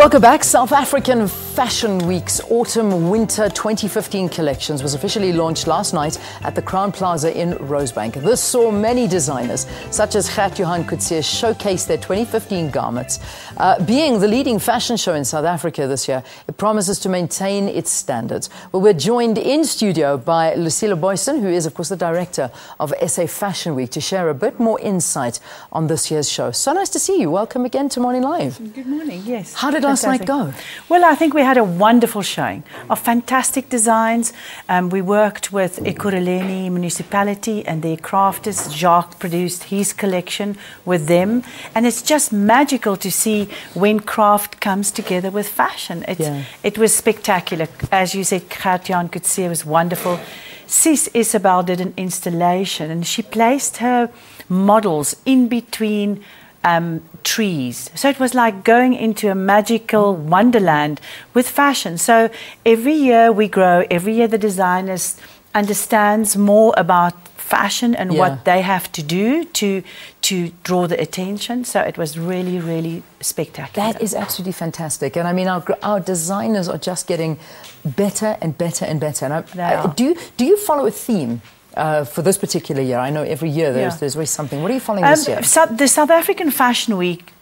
Welcome back. South African Fashion Week's Autumn Winter 2015 collections was officially launched last night at the Crown Plaza in Rosebank. This saw many designers, such as Gert Johan Coetzee, showcase their 2015 garments. Uh, being the leading fashion show in South Africa this year, it promises to maintain its standards. Well, we're joined in studio by Lucilla Booyzen, who is, of course, the director of SA Fashion Week, to share a bit more insight on this year's show. So nice to see you. Welcome again to Morning Live. Good morning, yes. How did last night go? Well, I think we had a wonderful showing of fantastic designs. Um, we worked with Ekurhuleni Municipality and their crafters. Jacques produced his collection with them. And it's just magical to see when craft comes together with fashion. Yeah. It was spectacular. As you said, Gert-Johan Coetzee it was wonderful. Sies Isabelle did an installation and she placed her models in between um, trees. So it was like going into a magical wonderland with fashion. So every year we grow, every year the designers understands more about fashion and Yeah. what they have to do to to draw the attention. So it was really, really spectacular. That is absolutely fantastic. And I mean, our, our designers are just getting better and better and better. And I, I- do, do you follow a theme uh, for this particular year? I know every year there's, Yeah. there's always something. What are you following Um, this year? so the South African Fashion Week,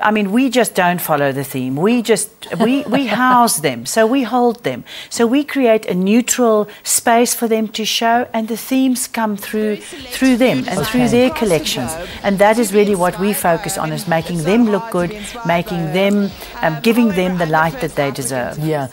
I mean, we just don't follow the theme. We just we we house them, so we hold them, so we create a neutral space for them to show, and the themes come through through them and through their collections, and that is really what we focus on: is making them look good, making them, um, giving them the light that they deserve. Yeah.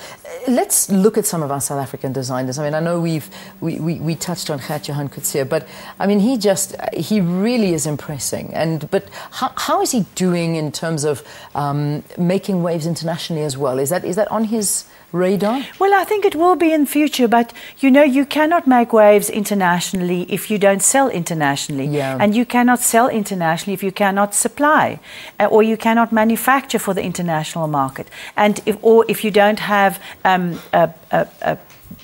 Let's look at some of our South African designers. I mean, I know we've we, we, we touched on Gert Johan Coetzee, but I mean, he just he really is impressing. And but how, how is he doing in terms of um, making waves internationally as well? Is that is that on his radar? Well, I think it will be in future, but you know, you cannot make waves internationally if you don't sell internationally. Yeah. And you cannot sell internationally if you cannot supply uh, or you cannot manufacture for the international market. And if, or if you don't have um, a, a, a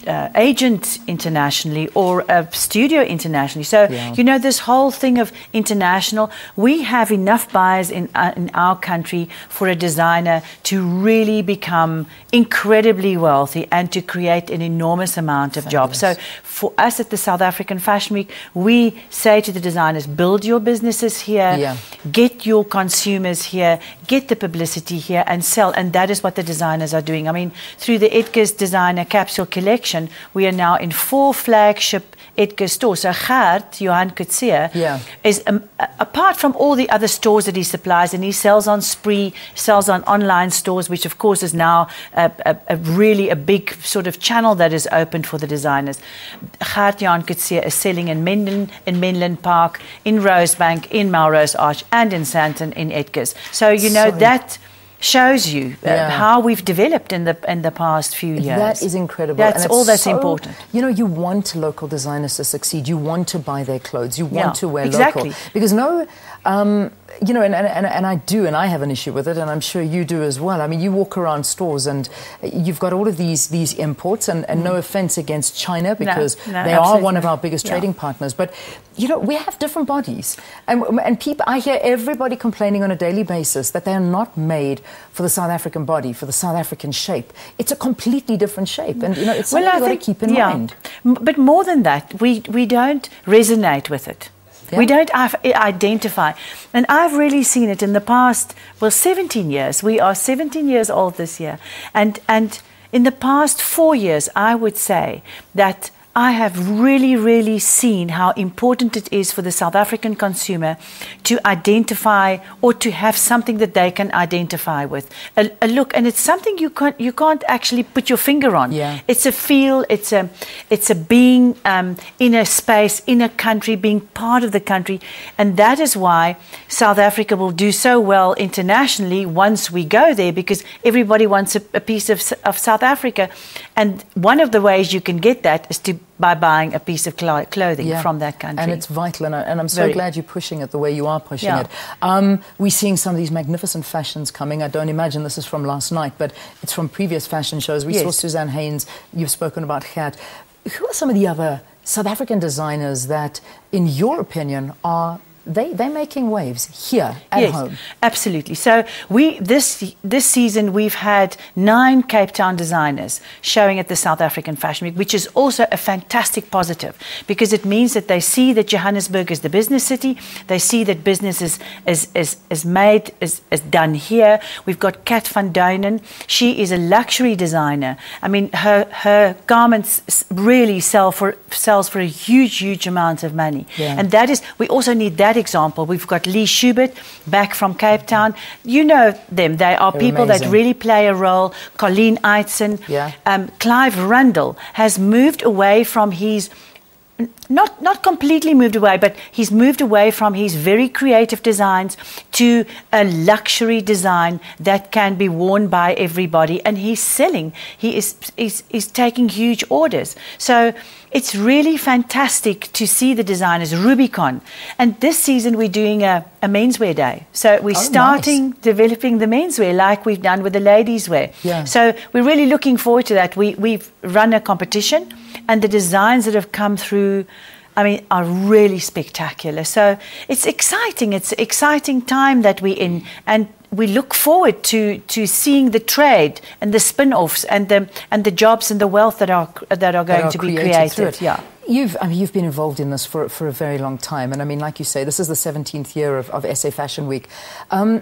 uh, agent internationally or a studio internationally. So, Yeah. you know, this whole thing of international, we have enough buyers in, uh, in our country for a designer to really become incredibly wealthy and to create an enormous amount of jobs. So, for us at the South African Fashion Week, we say to the designers, build your businesses here, Yeah. Get your consumers here, get the publicity here, and sell. And that is what the designers are doing. I mean, through the Edgar's Designer Capsule Collection, we are now in four flagship Edgar stores. So Gert, Johan Coetzee, Yeah. is um, apart from all the other stores that he supplies, and he sells on Spree, sells on online stores, which of course is now a, a, a really a big sort of channel that is opened for the designers. Gert Johan Coetzee is selling in Menlyn, in Menlyn Park, in Rosebank, in Melrose Arch, and in Sandton in Edgar's. So you know Sorry. that shows you uh, Yeah. how we've developed in the in the past few years. That is incredible. That's all that's so- important. You know, you want local designers to succeed. You want to buy their clothes. You want Yeah, to wear exactly. local. Because no, um, you know, and, and, and, I do, and I have an issue with it, and I'm sure you do as well. I mean, you walk around stores and you've got all of these these imports, and, and no offense against China because Mm. no, they are one of our biggest Yeah. trading partners. But you know, we have different bodies, and and people. I hear everybody complaining on a daily basis that they are not made for the South African body, for the South African shape. It's a completely different shape, and you know, it's something you've got to keep in yeah. mind. But more than that, we, we don't resonate with it. Yeah. We don't identify. And I've really seen it in the past, well, 17 years. We are 17 years old this year. And, and in the past four years, I would say that I have really, really seen how important it is for the South African consumer to identify or to have something that they can identify with. A, a look, and it's something you can't, you can't actually put your finger on. Yeah. It's a feel, it's a, it's a being um, in a space, in a country, being part of the country. And that is why South Africa will do so well internationally once we go there because everybody wants a, a piece of, of South Africa. And one of the ways you can get that is to by buying a piece of clo- clothing Yeah. from that country. And it's vital, and, I, and I'm so Very. glad you're pushing it the way you are pushing Yeah. it. Um, we're seeing some of these magnificent fashions coming. I don't imagine this is from last night, but it's from previous fashion shows. We saw Suzaan Heyns, you've spoken about Gert. Who are some of the other South African designers that, in your opinion, are they, they're making waves here at yes, home. Absolutely. So we this this season we've had nine Cape Town designers showing at the South African Fashion Week, which is also a fantastic positive because it means that they see that Johannesburg is the business city. They see that business is is, is, is made is, is done here. We've got Kat van Duinen. She is a luxury designer. I mean her her garments really sell for sells for a huge, huge amount of money. Yeah. And that is we also need that example. We've got Lee Schubert back from Cape Town. You know them. They are They're people amazing. that really play a role. Colleen Eitzen. Yeah. Um, Clive Rundle has moved away from his not not completely moved away, but he's moved away from his very creative designs to a luxury design that can be worn by everybody, and he's selling. He is is is taking huge orders. So it's really fantastic to see the designers Rubicon, and this season we're doing a, a menswear day. So we're Oh, nice. starting developing the menswear like we've done with the ladies' wear. Yeah. So we're really looking forward to that. We we've run a competition, and the designs that have come through. I mean, are really spectacular. So it's exciting. It's an exciting time that we're in, and we look forward to, to seeing the trade and the spin-offs and the and the jobs and the wealth that are that are going that are to be created created. Yeah. You've, I mean, you've been involved in this for, for a very long time. And I mean, like you say, this is the 17th year of, of SA Fashion Week. Um,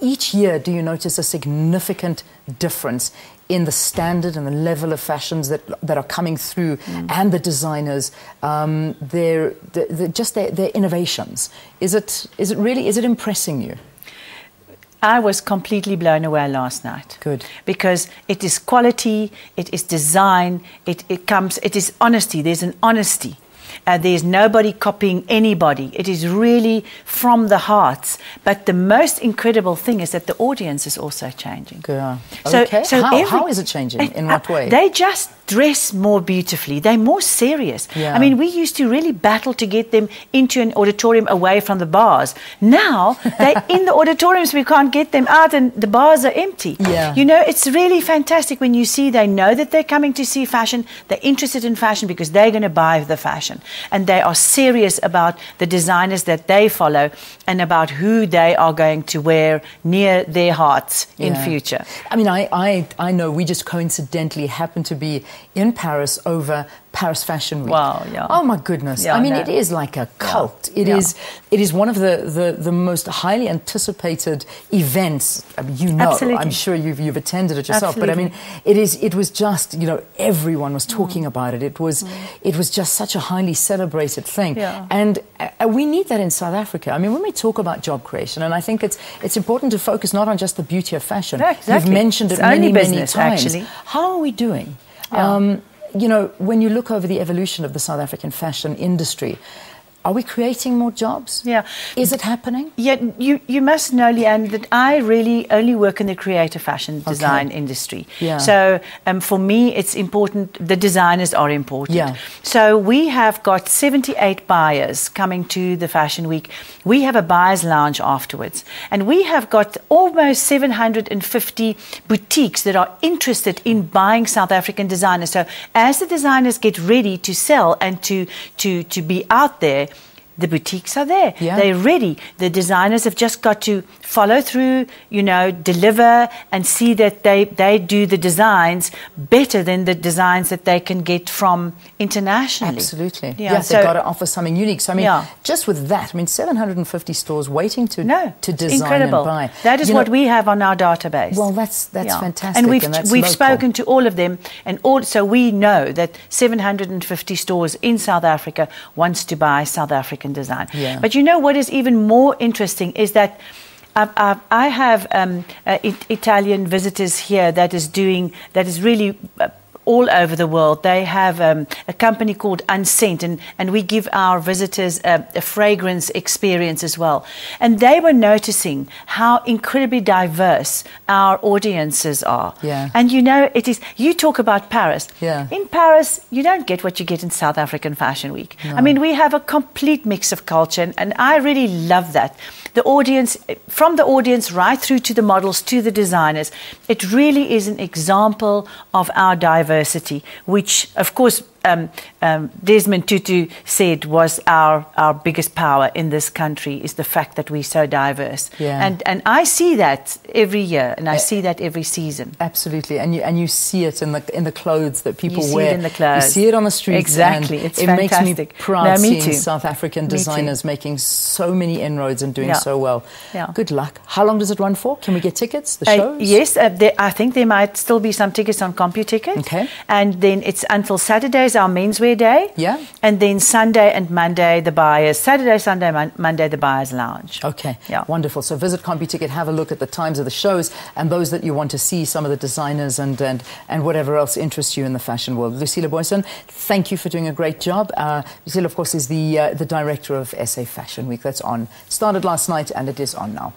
each year, do you notice a significant difference in the standard and the level of fashions that, that are coming through and the designers, um, their, the, the, just their, their innovations? Is it, is it really, is it impressing you? I was completely blown away last night. Good. Because it is quality, it is design, it, it comes, it is honesty. There's an honesty. Uh, there's nobody copying anybody. It is really from the hearts. But the most incredible thing is that the audience is also changing. Yeah. Okay. How- how is it changing? In what way? They just dress more beautifully. They're more serious. Yeah. I mean, we used to really battle to get them into an auditorium away from the bars. Now they're in the auditoriums. We can't get them out, and the bars are empty. Yeah. You know, it's really fantastic when you see they know that they're coming to see fashion. They're interested in fashion because they're going to buy the fashion, and they are serious about the designers that they follow and about who they are going to wear near their hearts in future. I mean, I, I, I know we just coincidentally happened to be in Paris over Paris Fashion Week. Wow, yeah. Oh my goodness! Yeah, I mean, no. it is like a cult. It yeah. is. It is one of the, the, the most highly anticipated events. I mean, you know, Absolutely. I'm sure you've you've attended it yourself. But I mean, it is. It was just you know everyone Mm. was talking about it. It was it was just such a highly celebrated thing. Yeah. And uh, we need that in South Africa. I mean, when we talk about job creation, and I think it's it's important to focus not on just the beauty of fashion. No, exactly. You've mentioned It's it many, only many times. actually. How are we doing? Yeah. Um, you know, when you look over the evolution of the South African fashion industry, are we creating more jobs? Yeah. Is it happening? Yeah, you, you must know, Leanne, that I really only work in the creative fashion design industry. Yeah. So um, for me, it's important, the designers are important. Yeah. So we have got 78 buyers coming to the Fashion Week. We have a buyer's lounge afterwards. And we have got almost 750 boutiques that are interested in buying South African designers. So as the designers get ready to sell and to, to, to be out there, the boutiques are there. Yeah. They're ready. The designers have just got to follow through, you know, deliver and see that they, they do the designs better than the designs that they can get from internationally. Absolutely. Yeah, yes, so- they've got to offer something unique. So, I mean, Yeah. just with that, I mean, 750 stores waiting to, No, to design incredible. and buy. That is You know, what we have on our database. Well, that's, that's Yeah. fantastic. And we've, that's we've local. spoken to all of them, and all, so we know that 750 stores in South Africa wants to buy South African design. Yeah. But you know what is even more interesting is that I've, I've, I have um, uh, it, Italian visitors here that is doing that is really. Uh, all over the world, they have um, a company called Unscent, and, and we give our visitors a, a fragrance experience as well. And they were noticing how incredibly diverse our audiences are. Yeah. And you know, it is, you talk about Paris. Yeah. In Paris, you don't get what you get in South African Fashion Week. I mean, we have a complete mix of culture, and, and I really love that. The audience, from the audience right through to the models, to the designers, it really is an example of our diversity, which, of course, um, um, Desmond Tutu said was our, our biggest power in this country is the fact that we're so diverse. Yeah. And, and I see that every year and I see that every season. Absolutely, and you and you see it in the in the clothes that people You see wear. it in the clothes. You see it on the streets. Exactly. It's it makes me fantastic. proud No, me seeing too. South African designers making so many inroads and doing Yeah. so well. Yeah. Good luck. How long does it run for? Can we get tickets? The Uh, shows? yes, uh, there, I think there might still be some tickets on CompuTicket. Okay. And then it's until Saturday is our menswear day. Yeah. And then Sunday and Monday the buyers. Saturday, Sunday, Mon- Monday the buyers lounge. Okay, Yeah. wonderful. So visit CompuTicket, have a look at the times of the shows and those that you want to see, some of the designers and, and, and whatever else interests you in the fashion world. Lucilla Booyzen, thank you for doing a great job. Uh, Lucilla, of course, is the, uh, the director of SA Fashion Week. That's on. Started last night and it is on now.